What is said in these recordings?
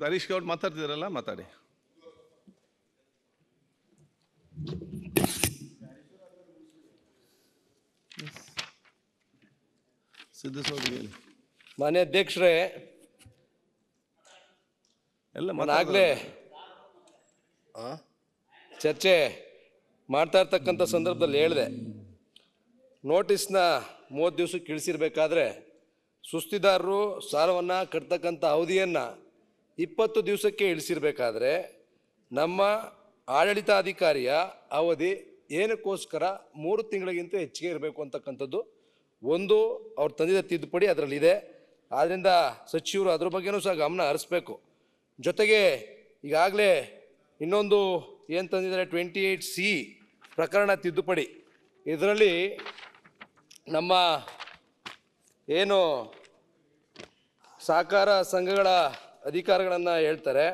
Harish Gaud ಮಾತಾಡ್ತಿದ್ರಲ್ಲ ಮಾತಾಡಿ. ಹೇಳಿ. ಮಾನ್ಯ ಅಧ್ಯಕ್ಷರೇ ಎಲ್ಲ ಆ? ಚರ್ಚೆ ಮಾಡ್ತಾ ಇರ್ತಕ್ಕಂಥ ಸಂದರ್ಭದಲ್ಲಿ ಹೇಳಿದೆ ನೋಟಿಸ್ನ ಮೂವತ್ತು ದಿವಸಕ್ಕೆ ಇಳಿಸಿರ್ಬೇಕಾದ್ರೆ ಸುಸ್ತಿದಾರರು ಸಾಲವನ್ನು ಕಟ್ತಕ್ಕಂಥ ಅವಧಿಯನ್ನು ಇಪ್ಪತ್ತು ದಿವಸಕ್ಕೆ ಇಳಿಸಿರ್ಬೇಕಾದ್ರೆ ನಮ್ಮ ಆಡಳಿತಾಧಿಕಾರಿಯ ಅವಧಿ ಏನಕ್ಕೋಸ್ಕರ ಮೂರು ತಿಂಗಳಿಗಿಂತ ಹೆಚ್ಚಿಗೆ ಇರಬೇಕು ಅಂತಕ್ಕಂಥದ್ದು ಒಂದು ಅವ್ರು ತಂದಿದ್ದ ತಿದ್ದುಪಡಿ ಅದರಲ್ಲಿದೆ. ಆದ್ದರಿಂದ ಸಚಿವರು ಅದ್ರ ಬಗ್ಗೆನೂ ಸಹ ಗಮನ ಹರಿಸ್ಬೇಕು. ಜೊತೆಗೆ ಈಗಾಗಲೇ ಇನ್ನೊಂದು ಏನು ತಂದಿದ್ದಾರೆ ಟ್ವೆಂಟಿ ಏಯ್ಟ್ ಸಿ ಪ್ರಕರಣ ತಿದ್ದುಪಡಿ. ಇದರಲ್ಲಿ ನಮ್ಮ ಏನು ಸಹಕಾರ ಸಂಘಗಳ ಅಧಿಕಾರಗಳನ್ನು ಹೇಳ್ತಾರೆ.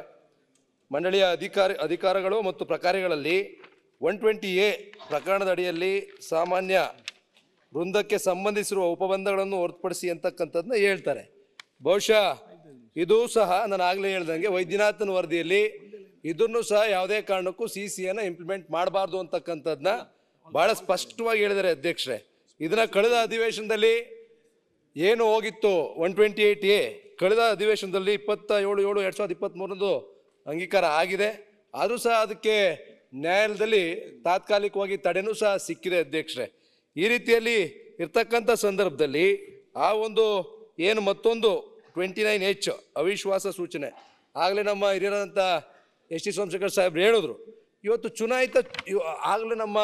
ಮಂಡಳಿಯ ಅಧಿಕಾರಿ, ಅಧಿಕಾರಗಳು ಮತ್ತು ಪ್ರಕಾರಗಳಲ್ಲಿ ಒನ್ ಟ್ವೆಂಟಿ ಎ ಪ್ರಕರಣದ ಅಡಿಯಲ್ಲಿ ಸಾಮಾನ್ಯ ವೃಂದಕ್ಕೆ ಸಂಬಂಧಿಸಿರುವ ಉಪಬಂಧಗಳನ್ನು ಹೊರತುಪಡಿಸಿ ಅಂತಕ್ಕಂಥದ್ದನ್ನ ಹೇಳ್ತಾರೆ. ಬಹುಶಃ ಇದು ಸಹ ನಾನು ಆಗಲೇ ಹೇಳ್ದಂಗೆ ವೈದ್ಯನಾಥನ ವರದಿಯಲ್ಲಿ ಇದನ್ನು ಸಹ ಯಾವುದೇ ಕಾರಣಕ್ಕೂ ಸಿ ಸಿಯನ್ನು ಇಂಪ್ಲಿಮೆಂಟ್ ಮಾಡಬಾರ್ದು ಅಂತಕ್ಕಂಥದ್ದನ್ನ ಬಹಳ ಸ್ಪಷ್ಟವಾಗಿ ಹೇಳಿದ್ದಾರೆ ಅಧ್ಯಕ್ಷರೇ. ಇದನ್ನ ಕಳೆದ ಅಧಿವೇಶನದಲ್ಲಿ ಏನು ಹೋಗಿತ್ತು ಒನ್ ಟ್ವೆಂಟಿ ಏಯ್ಟ್ ಎ? ಕಳೆದ ಅಧಿವೇಶನದಲ್ಲಿ ಇಪ್ಪತ್ತ ಏಳು ಏಳು ಎರಡು ಸಾವಿರದ ಇಪ್ಪತ್ತ್ಮೂರರಂದು ಅಂಗೀಕಾರ ಆಗಿದೆ. ಆದರೂ ಸಹ ಅದಕ್ಕೆ ನ್ಯಾಯಾಲಯದಲ್ಲಿ ತಾತ್ಕಾಲಿಕವಾಗಿ ತಡೆನೂ ಸಹ ಸಿಕ್ಕಿದೆ ಅಧ್ಯಕ್ಷರೇ. ಈ ರೀತಿಯಲ್ಲಿ ಇರ್ತಕ್ಕಂಥ ಸಂದರ್ಭದಲ್ಲಿ ಆ ಒಂದು ಏನು ಮತ್ತೊಂದು ಟ್ವೆಂಟಿ ನೈನ್ ಎಚ್ ಅವಿಶ್ವಾಸ ಸೂಚನೆ. ಆಗಲೇ ನಮ್ಮ ಹಿರಿಯರಂಥ ಎಸ್ ಟಿ ಸೋಮಶೇಖರ್ ಸಾಹೇಬ್ರು ಹೇಳಿದ್ರು. ಇವತ್ತು ಚುನಾಯಿತ ಆಗಲೇ ನಮ್ಮ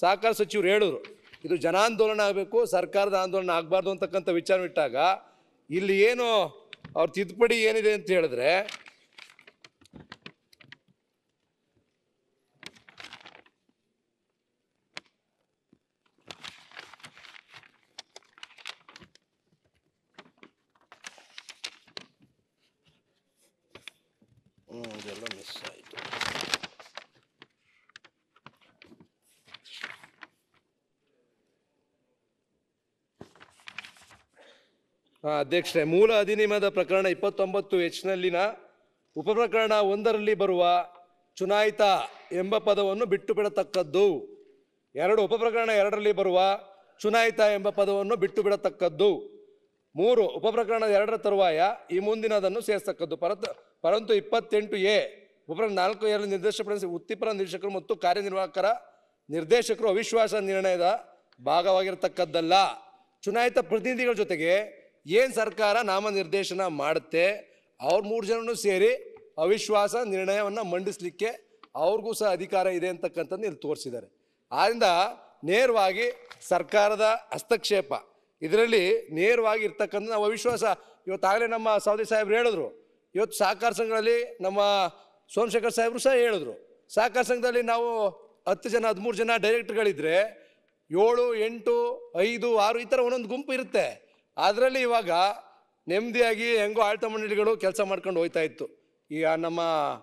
ಸಹಕಾರ ಸಚಿವರು ಹೇಳಿದ್ರು. ಇದು ಜನಾಂದೋಲನ ಆಗಬೇಕು, ಸರ್ಕಾರದ ಆಂದೋಲನ ಆಗಬಾರ್ದು ಅಂತಕ್ಕಂಥ ವಿಚಾರ ಇಟ್ಟಾಗ ಇಲ್ಲಿ ಏನು ಅವ್ರ ತಿದ್ದುಪಡಿ ಏನಿದೆ ಅಂತ ಹೇಳಿದ್ರೆ ಅಧ್ಯಕ್ಷರೇ, ಮೂಲ ಅಧಿನಿಯಮದ ಪ್ರಕರಣ ಇಪ್ಪತ್ತೊಂಬತ್ತು ಎಚ್ನಲ್ಲಿನ ಉಪಪ್ರಕರಣ ಒಂದರಲ್ಲಿ ಬರುವ ಚುನಾಯಿತ ಎಂಬ ಪದವನ್ನು ಬಿಟ್ಟು ಬಿಡತಕ್ಕದ್ದು ಎರಡು ಉಪಪ್ರಕರಣ ಎರಡರಲ್ಲಿ ಬರುವ ಚುನಾಯಿತ ಎಂಬ ಪದವನ್ನು ಬಿಟ್ಟು ಬಿಡತಕ್ಕದ್ದು ಮೂರು ಉಪಪ್ರಕರಣ ಎರಡರ ತರುವಾಯ ಈ ಮುಂದಿನದನ್ನು ಸೇರಿಸತಕ್ಕದ್ದು. ಪರತ್, ಪರಂತು ಇಪ್ಪತ್ತೆಂಟು ಎ, ಉಪಪ್ರಕರಣ ನಾಲ್ಕು ಎರಡು ನಿರ್ದೇಶಪಡಿಸಿ ವೃತ್ತಿಪರ ನಿರ್ದೇಶಕರು ಮತ್ತು ಕಾರ್ಯನಿರ್ವಾಹಕರ ನಿರ್ದೇಶಕರು ಅವಿಶ್ವಾಸ ನಿರ್ಣಯದ ಭಾಗವಾಗಿರತಕ್ಕದ್ದಲ್ಲ. ಚುನಾಯಿತ ಪ್ರತಿನಿಧಿಗಳ ಜೊತೆಗೆ ಏನು ಸರ್ಕಾರ ನಾಮನಿರ್ದೇಶನ ಮಾಡುತ್ತೆ, ಅವ್ರ ಮೂರು ಜನನು ಸೇರಿ ಅವಿಶ್ವಾಸ ನಿರ್ಣಯವನ್ನು ಮಂಡಿಸಲಿಕ್ಕೆ ಅವ್ರಿಗೂ ಸಹ ಅಧಿಕಾರ ಇದೆ ಅಂತಕ್ಕಂಥದ್ದು ಇಲ್ಲಿ ತೋರಿಸಿದ್ದಾರೆ. ಆದ್ದರಿಂದ ನೇರವಾಗಿ ಸರ್ಕಾರದ ಹಸ್ತಕ್ಷೇಪ, ಇದರಲ್ಲಿ ನೇರವಾಗಿ ಇರ್ತಕ್ಕಂಥ ನಾವು ಅವಿಶ್ವಾಸ, ಇವತ್ತಾಗಲೇ ನಮ್ಮ ಸೌದಿ ಸಾಹೇಬ್ರು ಹೇಳಿದ್ರು, ಇವತ್ತು ಸಹಕಾರ ಸಂಘಗಳಲ್ಲಿ ನಮ್ಮ ಸೋಮಶೇಖರ್ ಸಾಹೇಬರು ಸಹ ಹೇಳಿದ್ರು ಸಹಕಾರ ಸಂಘದಲ್ಲಿ ನಾವು ಹತ್ತು ಜನ, ಹದಿಮೂರು ಜನ ಡೈರೆಕ್ಟ್ರ್ಗಳಿದ್ದರೆ ಏಳು, ಎಂಟು, ಐದು, ಆರು ಈ ಥರ ಒಂದೊಂದು ಗುಂಪು ಇರುತ್ತೆ. ಅದರಲ್ಲಿ ಇವಾಗ ನೆಮ್ಮದಿಯಾಗಿ ಹೆಂಗೋ ಆಳ್ತ ಮಂಡಳಿಗಳು ಕೆಲಸ ಮಾಡ್ಕೊಂಡು ಹೋಯ್ತಾ ಇತ್ತು. ಈಗ ನಮ್ಮ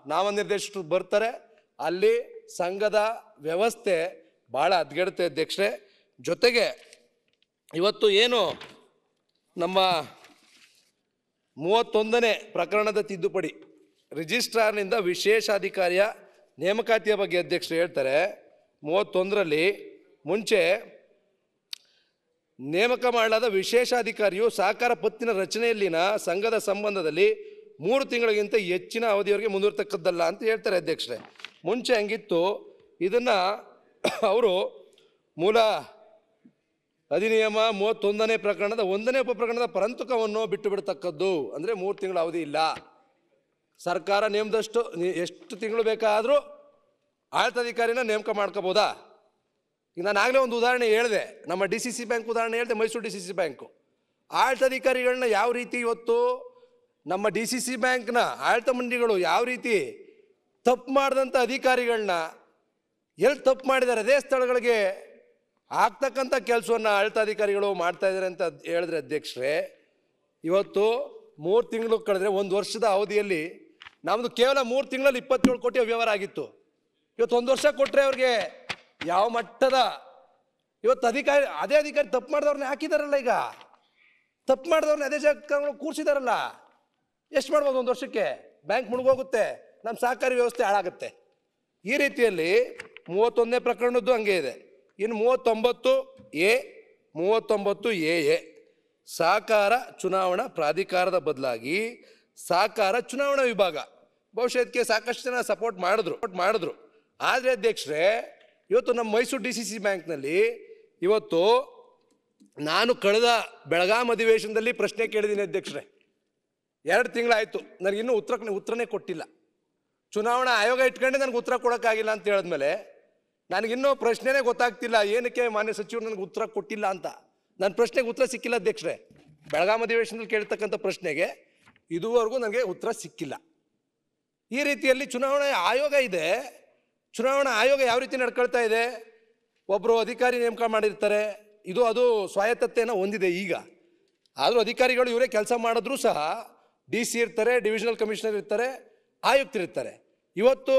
ನಾಮನಿರ್ದೇಶಕರು ಬರ್ತಾರೆ, ಅಲ್ಲಿ ಸಂಘದ ವ್ಯವಸ್ಥೆ ಭಾಳ ಹದ್ಗೆಡುತ್ತೆ ಅಧ್ಯಕ್ಷರೇ. ಜೊತೆಗೆ ಇವತ್ತು ಏನು ನಮ್ಮ ಮೂವತ್ತೊಂದನೇ ಪ್ರಕರಣದ ತಿದ್ದುಪಡಿ, ರಿಜಿಸ್ಟ್ರಾರ್ನಿಂದ ವಿಶೇಷಾಧಿಕಾರಿಯ ನೇಮಕಾತಿಯ ಬಗ್ಗೆ ಅಧ್ಯಕ್ಷರು ಹೇಳ್ತಾರೆ, ಮೂವತ್ತೊಂದರಲ್ಲಿ ಮುಂಚೆ ನೇಮಕ ಮಾಡಲಾದ ವಿಶೇಷಾಧಿಕಾರಿಯು ಸಹಕಾರ ಪತ್ತಿನ ರಚನೆಯಲ್ಲಿನ ಸಂಘದ ಸಂಬಂಧದಲ್ಲಿ ಮೂರು ತಿಂಗಳಿಗಿಂತ ಹೆಚ್ಚಿನ ಅವಧಿಯವರೆಗೆ ಮುಂದುವರ್ತಕ್ಕದ್ದಲ್ಲ ಅಂತ ಹೇಳ್ತಾರೆ ಅಧ್ಯಕ್ಷರೇ. ಮುಂಚೆ ಹಂಗಿತ್ತು. ಇದನ್ನು ಅವರು ಮೂಲ ಅಧಿನಿಯಮ ಮೂವತ್ತೊಂದನೇ ಪ್ರಕರಣದ ಒಂದನೇ ಉಪಪ್ರಕರಣದ ಪರಂತುಕವನ್ನು ಬಿಟ್ಟು ಬಿಡತಕ್ಕದ್ದು ಅಂದರೆ ಮೂರು ತಿಂಗಳ ಅವಧಿ ಇಲ್ಲ. ಸರ್ಕಾರ ನೇಮದಷ್ಟು ಎಷ್ಟು ತಿಂಗಳು ಬೇಕಾದರೂ ಆಡಳಿತಾಧಿಕಾರಿನ ನೇಮಕ ಮಾಡ್ಕೋಬೋದಾ? ಈಗ ನಾನು ಆಗಲೇ ಒಂದು ಉದಾಹರಣೆ ಹೇಳಿದೆ. ನಮ್ಮ ಡಿ ಸಿ ಸಿ ಬ್ಯಾಂಕ್ ಉದಾಹರಣೆ ಹೇಳಿದೆ, Mysuru D C C bank ಆಡಳಿತಾಧಿಕಾರಿಗಳನ್ನ ಯಾವ ರೀತಿ ಇವತ್ತು ನಮ್ಮ ಡಿ ಸಿ ಸಿ ಬ್ಯಾಂಕ್ನ ಆಡಳಿತ ಮಂಡಿಗಳು ಯಾವ ರೀತಿ ತಪ್ಪು ಮಾಡಿದಂಥ ಅಧಿಕಾರಿಗಳನ್ನ ಎಲ್ಲಿ ತಪ್ಪು ಮಾಡಿದ್ದಾರೆ, ಅದೇ ಸ್ಥಳಗಳಿಗೆ ಆಗ್ತಕ್ಕಂಥ ಕೆಲಸವನ್ನು ಆಡಳಿತಾಧಿಕಾರಿಗಳು ಮಾಡ್ತಾ ಇದ್ದಾರೆ ಅಂತ ಹೇಳಿದ್ರೆ ಅಧ್ಯಕ್ಷರೇ, ಇವತ್ತು ಮೂರು ತಿಂಗಳು ಕಳೆದ್ರೆ ಒಂದು ವರ್ಷದ ಅವಧಿಯಲ್ಲಿ ನಮ್ಮದು ಕೇವಲ ಮೂರು ತಿಂಗಳಲ್ಲಿ ಇಪ್ಪತ್ತೇಳು ಕೋಟಿ ವ್ಯವಹಾರ ಆಗಿತ್ತು. ಇವತ್ತು ಒಂದು ವರ್ಷ ಕೊಟ್ಟರೆ ಅವ್ರಿಗೆ ಯಾವ ಮಟ್ಟದ? ಇವತ್ತು ಅಧಿಕಾರಿ, ಅದೇ ಅಧಿಕಾರಿ ತಪ್ಪು ಮಾಡಿದವ್ರನ್ನ ಹಾಕಿದಾರಲ್ಲ ಈಗ. ತಪ್ಪು ಮಾಡಿದವ್ರನ್ನ ಅದೇ ಜಾಗಗಳು ಕೂರಿಸಿದಾರಲ್ಲ. ಎಷ್ಟು ಮಾಡ್ಬೋದು ಒಂದು ವರ್ಷಕ್ಕೆ? ಬ್ಯಾಂಕ್ ಮುಳುಗೋಗುತ್ತೆ ನಮ್ಮ ಸಹಕಾರಿ ವ್ಯವಸ್ಥೆ ಹಾಳಾಗುತ್ತೆ. ಈ ರೀತಿಯಲ್ಲಿ ಮೂವತ್ತೊಂದನೇ ಪ್ರಕರಣದ್ದು ಹಂಗೆ ಇದೆ. ಇನ್ನು ಮೂವತ್ತೊಂಬತ್ತು ಎ ಮೂವತ್ತೊಂಬತ್ತು ಎ ಎ. ಸಹಕಾರ ಚುನಾವಣಾ ಪ್ರಾಧಿಕಾರದ ಬದಲಾಗಿ ಸಹಕಾರ ಚುನಾವಣಾ ವಿಭಾಗ. ಇದಕ್ಕೆ ಸಾಕಷ್ಟು ಜನ ಸಪೋರ್ಟ್ ಮಾಡಿದ್ರು ಮಾಡಿದ್ರು. ಆದರೆ ಅಧ್ಯಕ್ಷರೇ ಇವತ್ತು ನಮ್ಮ ಮೈಸೂರು ಡಿ ಸಿ ಸಿ ಬ್ಯಾಂಕ್ನಲ್ಲಿ ಇವತ್ತು ನಾನು ಕಳೆದ ಬೆಳಗಾಂ ಅಧಿವೇಶನದಲ್ಲಿ ಪ್ರಶ್ನೆ ಕೇಳಿದ್ದೀನಿ ಅಧ್ಯಕ್ಷರೇ. ಎರಡು ತಿಂಗಳಾಯಿತು ನನಗಿನ್ನೂ ಉತ್ತರ ಉತ್ತರನೇ ಕೊಟ್ಟಿಲ್ಲ. ಚುನಾವಣಾ ಆಯೋಗ ಇಟ್ಕೊಂಡೆ ನನಗೆ ಉತ್ತರ ಕೊಡೋಕ್ಕಾಗಿಲ್ಲ ಅಂತ ಹೇಳಿದ ಮೇಲೆ ನನಗಿನ್ನೂ ಪ್ರಶ್ನೆನೇ ಗೊತ್ತಾಗ್ತಿಲ್ಲ, ಏನಕ್ಕೆ ಮಾನ್ಯ ಸಚಿವರು ನನಗೆ ಉತ್ತರ ಕೊಟ್ಟಿಲ್ಲ ಅಂತ. ನನ್ನ ಪ್ರಶ್ನೆಗೆ ಉತ್ತರ ಸಿಕ್ಕಿಲ್ಲ ಅಧ್ಯಕ್ಷರೇ. ಬೆಳಗಾಂ ಅಧಿವೇಶನದಲ್ಲಿ ಕೇಳ್ತಕ್ಕಂಥ ಪ್ರಶ್ನೆಗೆ ಇದುವರೆಗೂ ನನಗೆ ಉತ್ತರ ಸಿಕ್ಕಿಲ್ಲ. ಈ ರೀತಿಯಲ್ಲಿ ಚುನಾವಣಾ ಆಯೋಗ ಇದೆ ಚುನಾವಣಾ ಆಯೋಗ ಯಾವ ರೀತಿ ನಡ್ಕೊಳ್ತಾ ಇದೆ? ಒಬ್ಬರು ಅಧಿಕಾರಿ ನೇಮಕ ಮಾಡಿರ್ತಾರೆ. ಇದು, ಅದು ಸ್ವಾಯತ್ತತೆಯನ್ನು ಹೊಂದಿದೆ ಈಗ. ಆದರೂ ಅಧಿಕಾರಿಗಳು ಇವರೇ ಕೆಲಸ ಮಾಡಿದ್ರೂ ಸಹ ಡಿ ಸಿ ಇರ್ತಾರೆ ಡಿವಿಷನಲ್ ಕಮಿಷನರ್ ಇರ್ತಾರೆ ಆಯುಕ್ತರಿರ್ತಾರೆ ಇವತ್ತು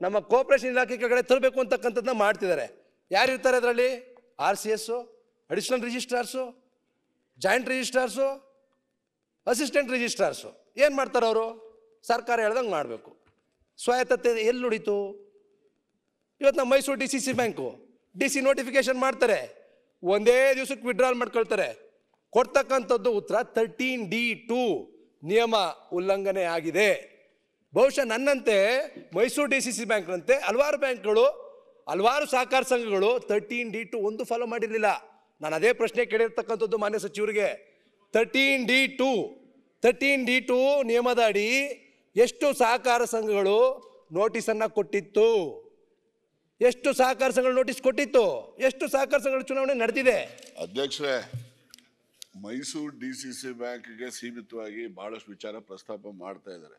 ನಮ್ಮ ಕೋಪರೇಷನ್ ಇಲಾಖೆ ಕೆಳಗಡೆ ತರಬೇಕು ಅಂತಕ್ಕಂಥದ್ದನ್ನ ಮಾಡ್ತಿದ್ದಾರೆ. ಯಾರು ಇರ್ತಾರೆ ಅದರಲ್ಲಿ? R C S additional registrars, joint registrars, assistant registrars. ಏನು ಮಾಡ್ತಾರೆ ಅವರು? ಸರ್ಕಾರ ಹೇಳ್ದಂಗೆ ಮಾಡಬೇಕು. ಸ್ವಾಯತ್ತತೆ ಎಲ್ಲಿ ನುಡೀತು ಇವತ್ತು ನಮ್ಮ Mysuru D C C bank, D C notification ಮಾಡ್ತಾರೆ. ಒಂದೇ ದಿವಸಕ್ಕೆ ವಿಡ್ರಾಲ್ ಮಾಡ್ಕೊಳ್ತಾರೆ. ಕೊಡ್ತಕ್ಕಂಥದ್ದು ಉತ್ತರ ತರ್ಟೀನ್ ಡಿ ಟು ನಿಯಮ ಉಲ್ಲಂಘನೆ ಆಗಿದೆ. ಬಹುಶಃ ನನ್ನಂತೆ ಮೈಸೂರು ಡಿ ಸಿ ಸಿ ಬ್ಯಾಂಕ್ನಂತೆ ಹಲವಾರು ಬ್ಯಾಂಕ್ಗಳು, ಹಲವಾರು ಸಹಕಾರ ಸಂಘಗಳು ತರ್ಟೀನ್ ಡಿ ಟು ಒಂದು ಫಾಲೋ ಮಾಡಿರಲಿಲ್ಲ. ನಾನು ಅದೇ ಪ್ರಶ್ನೆ ಕೇಳಿರ್ತಕ್ಕಂಥದ್ದು ಮಾನ್ಯ ಸಚಿವರಿಗೆ. Thirteen D two thirteen D two ನಿಯಮದ ಅಡಿ ಎಷ್ಟು ಸಹಕಾರ ಸಂಘಗಳು ನೋಟಿಸನ್ನು ಕೊಟ್ಟಿತ್ತು? ಎಷ್ಟು ಸಹಕಾರ ಸಂಘಗಳು ನೋಟಿಸ್ ಕೊಟ್ಟಿತ್ತು? ಎಷ್ಟು ಸಹಕಾರ ಸಂಘಗಳ ಚುನಾವಣೆ ನಡೆದಿದೆ? ಅಧ್ಯಕ್ಷರೇ ಮೈಸೂರು ಡಿ ಸಿ ಸಿ ಬ್ಯಾಂಕ್ಗೆ ಸೀಮಿತವಾಗಿ ಬಹಳಷ್ಟು ವಿಚಾರ ಪ್ರಸ್ತಾಪ ಮಾಡ್ತಾ ಇದ್ದಾರೆ.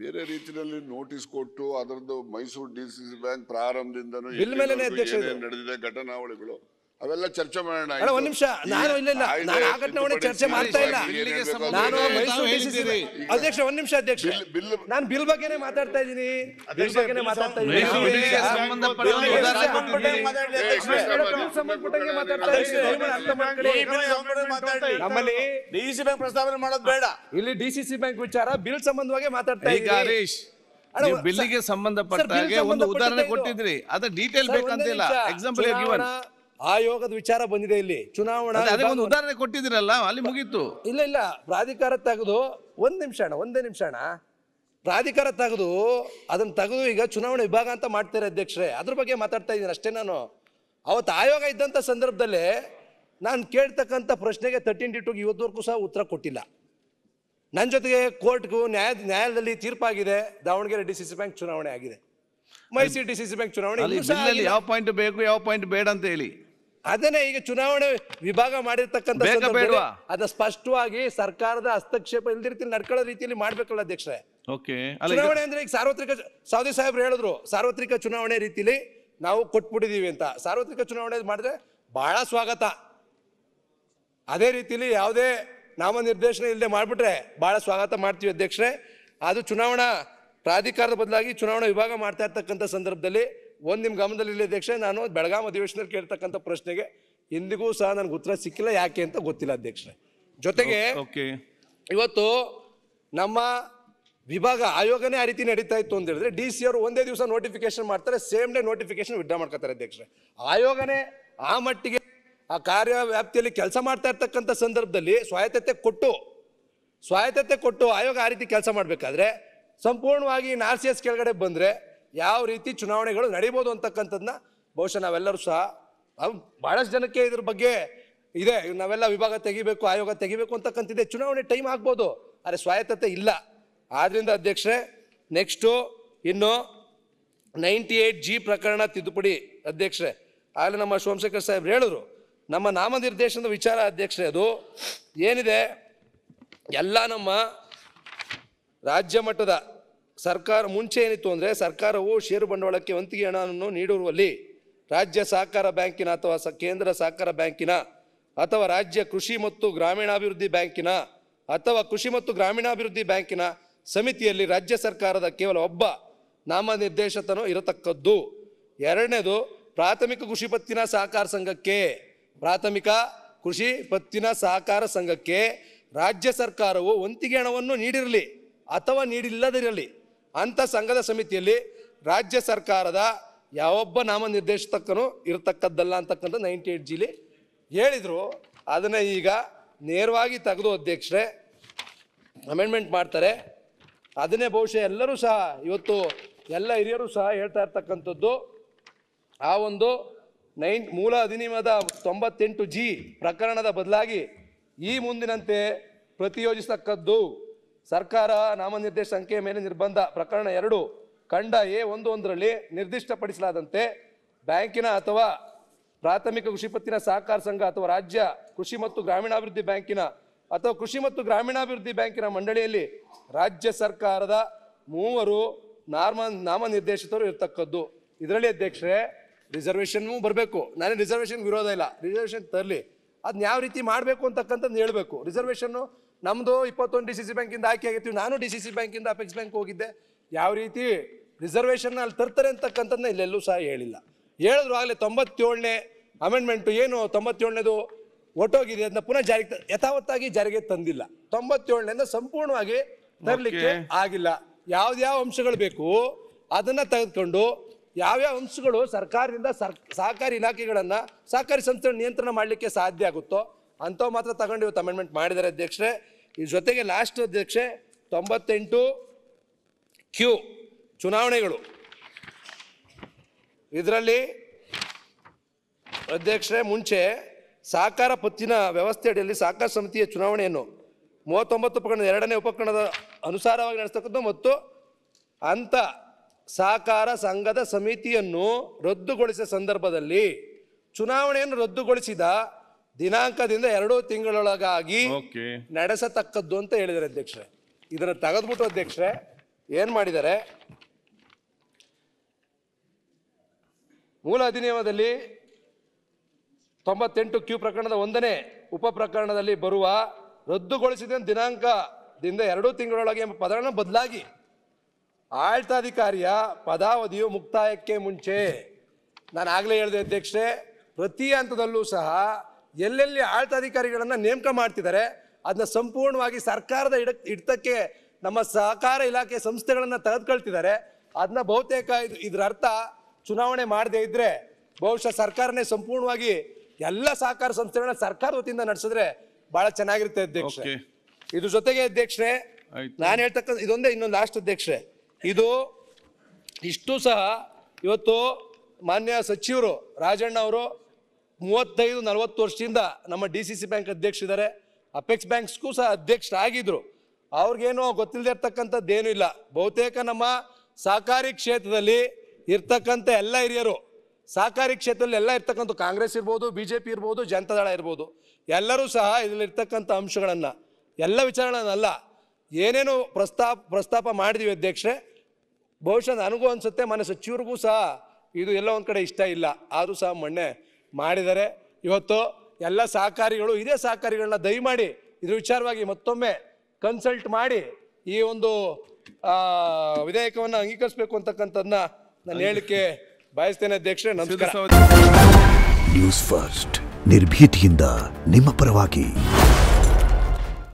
ಬೇರೆ ರೀತಿಯಲ್ಲಿ ನೋಟಿಸ್ ಕೊಟ್ಟು ಅದರದ್ದು Mysuru D C C bank ಪ್ರಾರಂಭದಿಂದನೂ. ಏನೇನ್ ನಡೆದಿದೆ ಘಟನಾವಳಿಗಳು ಅವೆಲ್ಲ ಚರ್ಚೆ ಮಾಡೋಣ ಅಣ್ಣ, ಒಂದ್ ನಿಮಿಷ. ನಾನು ಇಲ್ಲ, ಇಲ್ಲ. ನಾನು ಆ ಘಟನಾವಳಿ ಚರ್ಚೆ ಮಾಡ್ತಾ ಇಲ್ಲ. ನಾನು. ಮೈಸೂರು ಅಧ್ಯಕ್ಷ ಒಂದ್ ನಿಮಿಷ ಅಧ್ಯಕ್ಷ. ನಾನು ಬಿಲ್ ಬಗ್ಗೆನೇ ಮಾತಾಡ್ತಾ ಇದ್ದೀನಿ. ಬಿಲ್ ಬಗ್ಗೆನೇ ಮಾತಾಡ್ತಾ ಇದ್ದೀನಿ. ನಮ್ಮಲ್ಲಿ ಡಿಸಿ ಬ್ಯಾಂಕ್ ಪ್ರಸ್ತಾವನೆ ಮಾಡೋದು ಬೇಡ. ಇಲ್ಲಿ ಡಿಸಿಸಿ ಸಿ ಸಿ ಬ್ಯಾಂಕ್ ವಿಚಾರ ಬಿಲ್ ಸಂಬಂಧವಾಗಿ ಮಾತಾಡ್ತಾ ಇದ್ದೀನಿ. ನೀವು ಬಿಲ್ಲಿಗೆ ಸಂಬಂಧಪಟ್ಟ ಹಾಗೆ ಒಂದು ಉದಾಹರಣೆ ಕೊಟ್ಟಿದ್ರಿ ಅದ ಡೀಟೇಲ್ ಬೇಕಂತಿಲ್ಲ. ಎಕ್ಸಾಂಪಲ್ ಗಿವನ್ ಆಯೋಗದ ವಿಚಾರ ಬಂದಿದೆ ಇಲ್ಲಿ. ಚುನಾವಣಾ ಒಂದು ಉದಾಹರಣೆ ಕೊಟ್ಟಿದ್ದೀರಲ್ಲ ಅಲ್ಲಿ ಮುಗೀತು. ಇಲ್ಲ ಇಲ್ಲ. ಪ್ರಾಧಿಕಾರ ತೆಗೆದು ಒಂದ್ ನಿಮಿಷ ಅಣ್ಣ ಒಂದೇ ನಿಮಿಷ ಅಣ್ಣ. ಪ್ರಾಧಿಕಾರ ತೆಗೆದು ಅದನ್ನ ತೆಗೆದು ಈಗ ಚುನಾವಣಾ ವಿಭಾಗ ಅಂತ ಮಾಡ್ತಾರೆ ಅಧ್ಯಕ್ಷರೇ. ಅದ್ರ ಬಗ್ಗೆ ಮಾತಾಡ್ತಾ ಇದ್ದೀನಿ ಅಷ್ಟೇ ನಾನು. ಅವತ್ತು ಆಯೋಗ ಇದ್ದಂಥ ಸಂದರ್ಭದಲ್ಲಿ ನಾನು ಕೇಳ್ತಕ್ಕಂಥ ಪ್ರಶ್ನೆಗೆ ತರ್ಟೀನ್ ಡಿ ಟುಗೆ ಇವತ್ತವರೆಗೂ ಸಹ ಉತ್ತರ ಕೊಟ್ಟಿಲ್ಲ. ನನ್ನ ಜೊತೆಗೆ ಕೋರ್ಟ್ಗೂ ನ್ಯಾಯ ನ್ಯಾಯಾಲಯದಲ್ಲಿ ತೀರ್ಪಾಗಿದೆ. Davanagere D C C bank ಚುನಾವಣೆ ಆಗಿದೆ. Mysuru D C C bank ಚುನಾವಣೆ. ಯಾವ ಪಾಯಿಂಟ್ ಬೇಕು ಯಾವ ಪಾಯಿಂಟ್ ಬೇಡ ಅಂತ ಹೇಳಿ. ಅದನ್ನೇ ಈಗ ಚುನಾವಣೆ ವಿಭಾಗ ಮಾಡಿರ್ತಕ್ಕಂಥ ಬೇಡ್ವಾ? ಅದ ಸ್ಪಷ್ಟವಾಗಿ ಸರ್ಕಾರದ ಹಸ್ತಕ್ಷೇಪ ಇಲ್ದಿರ ನಡ್ಕೊಳ್ಳೋ ರೀತಿಯಲ್ಲಿ ಮಾಡ್ಬೇಕಲ್ಲ ಅಧ್ಯಕ್ಷರೇ. ಓಕೆ. ಅಲ್ಲ ಈಗ- ಚುನಾವಣೆ ಅಂದ್ರೆ ಈಗ ಸಾರ್ವತ್ರಿಕ ಸೌದಿ ಸಾಹೇಬ್ರು ಹೇಳಿದ್ರು ಸಾರ್ವತ್ರಿಕ ಚುನಾವಣೆ ರೀತಿಲಿ ನಾವು ಕೊಟ್ಬಿಟ್ಟಿದೀವಿ ಅಂತ. ಸಾರ್ವತ್ರಿಕ ಚುನಾವಣೆ ಮಾಡಿದ್ರೆ ಬಹಳ ಸ್ವಾಗತ. ಅದೇ ರೀತಿಲಿ ಯಾವುದೇ ನಾಮನಿರ್ದೇಶನ ಇಲ್ಲದೆ ಮಾಡಿಬಿಟ್ರೆ ಬಹಳ ಸ್ವಾಗತ ಮಾಡ್ತೀವಿ ಅಧ್ಯಕ್ಷರೇ. ಅದು ಚುನಾವಣಾ ಪ್ರಾಧಿಕಾರದ ಬದಲಾಗಿ ಚುನಾವಣಾ ವಿಭಾಗ ಮಾಡ್ತಾ ಇರ್ತಕ್ಕಂಥ ಸಂದರ್ಭದಲ್ಲಿ ಒಂದು ನಿಮ್ಮ ಗಮನದಲ್ಲಿ ಅಧ್ಯಕ್ಷ ನಾನು ಬೆಳಗಾಂ ಅಧಿವೇಶನದಲ್ಲಿ ಕೇಳ್ತಕ್ಕಂಥ ಪ್ರಶ್ನೆಗೆ ಇಂದಿಗೂ ಸಹ ನನಗೆ ಉತ್ತರ ಸಿಕ್ಕಿಲ್ಲ. ಯಾಕೆ ಅಂತ ಗೊತ್ತಿಲ್ಲ ಅಧ್ಯಕ್ಷರೇ ಜೊತೆಗೆ ಓಕೆ. ಇವತ್ತು ನಮ್ಮ ವಿಭಾಗ ಆಯೋಗನೇ ಆ ರೀತಿ ನಡೀತಾ ಇತ್ತು ಅಂತ ಹೇಳಿದ್ರೆ ಡಿ ಸಿ ಅವರು ಒಂದೇ ದಿವಸ ನೋಟಿಫಿಕೇಶನ್ ಮಾಡ್ತಾರೆ ಸೇಮ್ ಡೇ ನೋಟಿಫಿಕೇಶನ್ ವಿಡ್ರಾ ಮಾಡ್ಕೊತಾರೆ ಅಧ್ಯಕ್ಷರೇ ಆಯೋಗನೇ ಆ ಮಟ್ಟಿಗೆ ಆ ಕಾರ್ಯ ವ್ಯಾಪ್ತಿಯಲ್ಲಿ ಕೆಲಸ ಮಾಡ್ತಾ ಇರ್ತಕ್ಕಂಥ ಸಂದರ್ಭದಲ್ಲಿ ಸ್ವಾಯತ್ತತೆ ಕೊಟ್ಟು ಸ್ವಾಯತ್ತತೆ ಕೊಟ್ಟು ಆಯೋಗ ಆ ರೀತಿ ಕೆಲಸ ಮಾಡಬೇಕಾದ್ರೆ ಸಂಪೂರ್ಣವಾಗಿ ಆರ್ ಸಿ ಎಸ್ ಕೆಳಗಡೆ ಬಂದರೆ ಯಾವ ರೀತಿ ಚುನಾವಣೆಗಳು ನಡೀಬೋದು ಅಂತಕ್ಕಂಥದ್ದನ್ನ ಬಹುಶಃ ನಾವೆಲ್ಲರೂ ಸಹ ಭಾಳಷ್ಟು ಜನಕ್ಕೆ ಇದ್ರ ಬಗ್ಗೆ ಇದೆ. ನಾವೆಲ್ಲ ವಿಭಾಗ ತೆಗಿಬೇಕು, ಆಯೋಗ ತೆಗಿಬೇಕು ಅಂತಕ್ಕಂತಿದೆ ಚುನಾವಣೆ ಟೈಮ್ ಆಗ್ಬೋದು. ಆದರೆ ಸ್ವಾಯತ್ತತೆ ಇಲ್ಲ. ಆದ್ದರಿಂದ ಅಧ್ಯಕ್ಷರೇ, ನೆಕ್ಸ್ಟು ಇನ್ನು ನೈಂಟಿ ಏಯ್ಟ್ ಜಿ ಪ್ರಕರಣ ತಿದ್ದುಪಡಿ ಅಧ್ಯಕ್ಷರೇ. ಆಗಲೇ ನಮ್ಮ ಸೋಮಶೇಖರ್ ಸಾಹೇಬ್ ಹೇಳಿದ್ರು. ನಮ್ಮ ನಾಮನಿರ್ದೇಶನದ ವಿಚಾರ ಅಧ್ಯಕ್ಷರೇ ಅದು. ಏನಿದೆ? ಎಲ್ಲ ನಮ್ಮ ರಾಜ್ಯ ಮಟ್ಟದ ಸರ್ಕಾರ ಮುಂಚೆ ಏನಿತ್ತು ಅಂದರೆ ಸರ್ಕಾರವು ಷೇರು ಬಂಡವಾಳಕ್ಕೆ ವಂತಿಗೆ ಹಣವನ್ನು ನೀಡಿರುವಲ್ಲಿ ರಾಜ್ಯ ಸಹಕಾರ ಬ್ಯಾಂಕಿನ ಅಥವಾ ಕೇಂದ್ರ ಸಹಕಾರ ಬ್ಯಾಂಕಿನ ಅಥವಾ ರಾಜ್ಯ ಕೃಷಿ ಮತ್ತು ಗ್ರಾಮೀಣಾಭಿವೃದ್ಧಿ ಬ್ಯಾಂಕಿನ ಅಥವಾ ಕೃಷಿ ಮತ್ತು ಗ್ರಾಮೀಣಾಭಿವೃದ್ಧಿ ಬ್ಯಾಂಕಿನ ಸಮಿತಿಯಲ್ಲಿ ರಾಜ್ಯ ಸರ್ಕಾರದ ಕೇವಲ ಒಬ್ಬ ನಾಮನಿರ್ದೇಶತನು ಇರತಕ್ಕದ್ದು. ಎರಡನೇದು, ಪ್ರಾಥಮಿಕ ಕೃಷಿ ಪತ್ತಿನ ಸಹಕಾರ ಸಂಘಕ್ಕೆ, ಪ್ರಾಥಮಿಕ ಕೃಷಿ ಪತ್ತಿನ ಸಹಕಾರ ಸಂಘಕ್ಕೆ ರಾಜ್ಯ ಸರ್ಕಾರವು ವಂತಿಗೆ ಹಣವನ್ನು ನೀಡಿರಲಿ ಅಥವಾ ನೀಡಿಲ್ಲದಿರಲಿ. ಅಂಥ ಸಂಘದ ಸಮಿತಿಯಲ್ಲಿ ರಾಜ್ಯ ಸರ್ಕಾರದ ಯಾವೊಬ್ಬ ನಾಮನಿರ್ದೇಶಕನು ಇರತಕ್ಕದ್ದಲ್ಲ ಅಂತಕ್ಕಂಥ ನೈಂಟಿ ಏಟ್ ಜಿಲಿ ಹೇಳಿದರು. ಅದನ್ನು ಈಗ ನೇರವಾಗಿ ತೆಗೆದು ಅಧ್ಯಕ್ಷರೇ ಅಮೆಂಡ್ಮೆಂಟ್ ಮಾಡ್ತಾರೆ. ಅದನ್ನೇ ಬಹುಶಃ ಎಲ್ಲರೂ ಸಹ, ಇವತ್ತು ಎಲ್ಲ ಹಿರಿಯರು ಸಹ ಹೇಳ್ತಾ ಇರ್ತಕ್ಕಂಥದ್ದು. ಆ ಒಂದು ನೈನ್, ಮೂಲ ಅಧಿನಿಯಮದ ತೊಂಬತ್ತೆಂಟು ಜಿ ಪ್ರಕರಣದ ಬದಲಾಗಿ ಈ ಮುಂದಿನಂತೆ ಪ್ರತಿಯೋಜಿಸತಕ್ಕದ್ದು ಸರ್ಕಾರ ನಾಮನಿರ್ದೇಶ ಸಂಖ್ಯೆಯ ಮೇಲೆ ನಿರ್ಬಂಧ ಪ್ರಕರಣ ಎರಡು ಖಂಡ ಎ ಒಂದು ಒಂದರಲ್ಲಿ ನಿರ್ದಿಷ್ಟಪಡಿಸಲಾದಂತೆ ಬ್ಯಾಂಕಿನ ಅಥವಾ ಪ್ರಾಥಮಿಕ ಕೃಷಿ ಪತ್ತಿನ ಸಹಕಾರ ಸಂಘ ಅಥವಾ ರಾಜ್ಯ ಕೃಷಿ ಮತ್ತು ಗ್ರಾಮೀಣಾಭಿವೃದ್ಧಿ ಬ್ಯಾಂಕಿನ ಅಥವಾ ಕೃಷಿ ಮತ್ತು ಗ್ರಾಮೀಣಾಭಿವೃದ್ಧಿ ಬ್ಯಾಂಕಿನ ಮಂಡಳಿಯಲ್ಲಿ ರಾಜ್ಯ ಸರ್ಕಾರದ ಮೂವರು ನಾಮ ನಾಮನಿರ್ದೇಶಿತರು ಇರತಕ್ಕದ್ದು. ಇದರಲ್ಲಿ ಅಧ್ಯಕ್ಷರೇ ರಿಸರ್ವೇಷನ್ ಬರಬೇಕು. ನಾನು ರಿಸರ್ವೇಷನ್ ವಿರೋಧ ಇಲ್ಲ. ರಿಸರ್ವೇಷನ್ ತರಲಿ. ಅದನ್ನ ಯಾವ ರೀತಿ ಮಾಡಬೇಕು ಅಂತಕ್ಕಂಥದ್ದು ಹೇಳಬೇಕು. ರಿಸರ್ವೇಷನ್ನು ನಮ್ಮದು ಇಪ್ಪತ್ತೊಂದು ಡಿ ಸಿ ಸಿ ಬ್ಯಾಂಕಿಂದ ಆಯ್ಕೆ ಆಗಿರ್ತೀವಿ ನಾನು ಡಿ ಸಿ ಸಿ ಬ್ಯಾಂಕಿಂದ ಅಪೆಕ್ಸ್ ಬ್ಯಾಂಕ್ ಹೋಗಿದ್ದೆ. ಯಾವ ರೀತಿ ರಿಸರ್ವೇಷನ್ ಅಲ್ಲಿ ತರ್ತಾರೆ ಅಂತಕ್ಕಂಥದ್ದನ್ನ ಇಲ್ಲೆಲ್ಲೂ ಸಹ ಹೇಳಿಲ್ಲ. ಹೇಳಿದ್ರು ಆಗಲೇ ತೊಂಬತ್ತೇಳನೇ ಅಮೆಂಡ್ಮೆಂಟು ಏನು ತೊಂಬತ್ತೇಳನೇದು ಒಟ್ಟೋಗಿದೆ ಅದನ್ನ ಪುನಃ ಜಾರಿಗೆ ಯಥಾವತ್ತಾಗಿ ಜಾರಿಗೆ ತಂದಿಲ್ಲ. ತೊಂಬತ್ತೇಳನೇಂದ ಸಂಪೂರ್ಣವಾಗಿ ತರಲಿಕ್ಕೆ ಆಗಿಲ್ಲ. ಯಾವ್ದ್ಯಾವ ಅಂಶಗಳು ಬೇಕು ಅದನ್ನ ತೆಗೆದುಕೊಂಡು ಯಾವ್ಯಾವ ಅಂಶಗಳು ಸರ್ಕಾರದಿಂದ ಸರ್ ಸಹಕಾರಿ ಇಲಾಖೆಗಳನ್ನು ಸಹಕಾರಿ ಸಂಸ್ಥೆಗಳ ನಿಯಂತ್ರಣ ಮಾಡಲಿಕ್ಕೆ ಸಾಧ್ಯ ಆಗುತ್ತೋ ಅಂಥವು ಮಾತ್ರ ತಗೊಂಡು ಇವತ್ತು ಅಮೆಂಡ್ಮೆಂಟ್ ಮಾಡಿದ್ದಾರೆ ಅಧ್ಯಕ್ಷರೇ. ಈ ಜೊತೆಗೆ ಲಾಸ್ಟ್ ಅಧ್ಯಕ್ಷೆ ತೊಂಬತ್ತೆಂಟು ಕ್ಯೂ ಚುನಾವಣೆಗಳು. ಇದರಲ್ಲಿ ಅಧ್ಯಕ್ಷರೇ ಮುಂಚೆ ಸಹಕಾರ ಪತ್ತಿನ ವ್ಯವಸ್ಥೆ ಅಡಿಯಲ್ಲಿ ಸಹಕಾರ ಸಮಿತಿಯ ಚುನಾವಣೆಯನ್ನು ಮೂವತ್ತೊಂಬತ್ತು ಉಪಕರಣದ ಎರಡನೇ ಉಪಕರಣದ ಅನುಸಾರವಾಗಿ ನಡೆಸ್ತಕ್ಕಂಥ ಮತ್ತು ಅಂತ ಸಹಕಾರ ಸಂಘದ ಸಮಿತಿಯನ್ನು ರದ್ದುಗೊಳಿಸಿದ ಸಂದರ್ಭದಲ್ಲಿ ಚುನಾವಣೆಯನ್ನು ರದ್ದುಗೊಳಿಸಿದ ದಿನಾಂಕದಿಂದ ಎರಡು ತಿಂಗಳೊಳಗಾಗಿ ನಡೆಸತಕ್ಕದ್ದು ಅಂತ ಹೇಳಿದ್ದಾರೆ ಅಧ್ಯಕ್ಷರೇ. ಇದನ್ನು ತೆಗೆದ್ಬಿಟ್ಟು ಅಧ್ಯಕ್ಷರೇ ಏನು ಮಾಡಿದ್ದಾರೆ? ಮೂಲ ಅಧಿನಿಯಮದಲ್ಲಿ ತೊಂಬತ್ತೆಂಟು ಕ್ಯೂ ಪ್ರಕರಣದ ಒಂದನೇ ಉಪ ಪ್ರಕರಣದಲ್ಲಿ ಬರುವ ರದ್ದುಗೊಳಿಸಿದ ದಿನಾಂಕದಿಂದ ಎರಡು ತಿಂಗಳೊಳಗೆ ಎಂಬ ಪದಗಳನ್ನು ಬದಲಾಗಿ ಆಡಳಿತಾಧಿಕಾರಿಯ ಪದಾವಧಿಯು ಮುಕ್ತಾಯಕ್ಕೆ ಮುಂಚೆ. ನಾನು ಆಗಲೇ ಹೇಳಿದೆ ಅಧ್ಯಕ್ಷೆ ಪ್ರತಿ ಹಂತದಲ್ಲೂ ಸಹ ಎಲ್ಲೆಲ್ಲಿ ಆಡಳಿತಾಧಿಕಾರಿಗಳನ್ನು ನೇಮಕ ಮಾಡ್ತಿದ್ದಾರೆ ಅದನ್ನ ಸಂಪೂರ್ಣವಾಗಿ ಸರ್ಕಾರದ ಇಡ ಹಿಡಿತಕ್ಕೆ ನಮ್ಮ ಸಹಕಾರ ಇಲಾಖೆ ಸಂಸ್ಥೆಗಳನ್ನು ತೆಗೆದುಕೊಳ್ತಿದ್ದಾರೆ. ಅದನ್ನ ಬಹುತೇಕ ಇದು ಇದರ ಅರ್ಥ ಚುನಾವಣೆ ಮಾಡದೇ ಇದ್ದರೆ ಬಹುಶಃ ಸರ್ಕಾರನೇ ಸಂಪೂರ್ಣವಾಗಿ ಎಲ್ಲ ಸಹಕಾರ ಸಂಸ್ಥೆಗಳನ್ನ ಸರ್ಕಾರ ವತಿಯಿಂದ ನಡೆಸಿದ್ರೆ ಬಹಳ ಚೆನ್ನಾಗಿರುತ್ತೆ ಅಧ್ಯಕ್ಷ. ಇದ್ರ ಜೊತೆಗೆ ಅಧ್ಯಕ್ಷರೇ ನಾನು ಹೇಳ್ತಕ್ಕಂಥ ಇದೊಂದೇ ಇನ್ನೊಂದು ಲಾಸ್ಟ್ ಅಧ್ಯಕ್ಷರೇ. ಇದು ಇಷ್ಟು ಸಹ ಇವತ್ತು ಮಾನ್ಯ ಸಚಿವರು ರಾಜಣ್ಣ ಅವರು ಮೂವತ್ತೈದು, ನಲವತ್ತು ವರ್ಷದಿಂದ ನಮ್ಮ ಡಿ ಸಿ ಸಿ ಬ್ಯಾಂಕ್ ಅಧ್ಯಕ್ಷರಿದ್ದಾರೆ ಅಪೆಕ್ಸ್ ಬ್ಯಾಂಕ್ಸ್ಗೂ ಸಹ ಅಧ್ಯಕ್ಷರಾಗಿದ್ರು. ಅವ್ರಿಗೇನು ಗೊತ್ತಿಲ್ಲದೆ ಇರ್ತಕ್ಕಂಥದ್ದೇನೂ ಇಲ್ಲ. ಬಹುತೇಕ ನಮ್ಮ ಸಹಕಾರಿ ಕ್ಷೇತ್ರದಲ್ಲಿ ಇರ್ತಕ್ಕಂಥ ಎಲ್ಲ ಹಿರಿಯರು, ಸಹಕಾರಿ ಕ್ಷೇತ್ರದಲ್ಲಿ ಎಲ್ಲ ಇರ್ತಕ್ಕಂಥ ಕಾಂಗ್ರೆಸ್ ಇರ್ಬೋದು ಬಿ ಜೆ ಪಿ ಇರ್ಬೋದು ಜನತಾದಳ ಇರ್ಬೋದು, ಎಲ್ಲರೂ ಸಹ ಇದರಲ್ಲಿರ್ತಕ್ಕಂಥ ಅಂಶಗಳನ್ನು, ಎಲ್ಲ ವಿಚಾರಗಳನ್ನಲ್ಲ ಏನೇನು ಪ್ರಸ್ತಾಪ ಪ್ರಸ್ತಾಪ ಮಾಡಿದೀವಿ ಅಧ್ಯಕ್ಷರೇ. ಬಹುಶಃ ನನಗೂ ಅನಿಸುತ್ತೆ, ಮನೆ ಸಚಿವರಿಗೂ ಸಹ ಇದು ಎಲ್ಲ ಒಂದು ಕಡೆ ಇಷ್ಟ ಇಲ್ಲ. ಆದರೂ ಸಹ ಮೊನ್ನೆ ಮಾಡಿದ್ದಾರೆ ಇವತ್ತು ಎಲ್ಲ ಸಹಕಾರಿಗಳು ಇದೇ ಸಹಕಾರಿಗಳನ್ನ ದಯಮಾಡಿ ಇದ್ರ ವಿಚಾರವಾಗಿ ಮತ್ತೊಮ್ಮೆ ಕನ್ಸಲ್ಟ್ ಮಾಡಿ ಈ ಒಂದು ಆ, ವಿಧೇಯಕವನ್ನು ಅಂಗೀಕರಿಸಬೇಕು ಅಂತಕ್ಕಂಥದ್ದನ್ನ ನಾನು ಹೇಳಿಕೆ ಬಯಸ್ತೇನೆ ಅಧ್ಯಕ್ಷರೇ ನಮಸ್ಕಾರ. ನ್ಯೂಸ್ ಫಸ್ಟ್ ನಿರ್ಭೀತಿಯಿಂದ ನಿಮ್ಮ ಪರವಾಗಿ.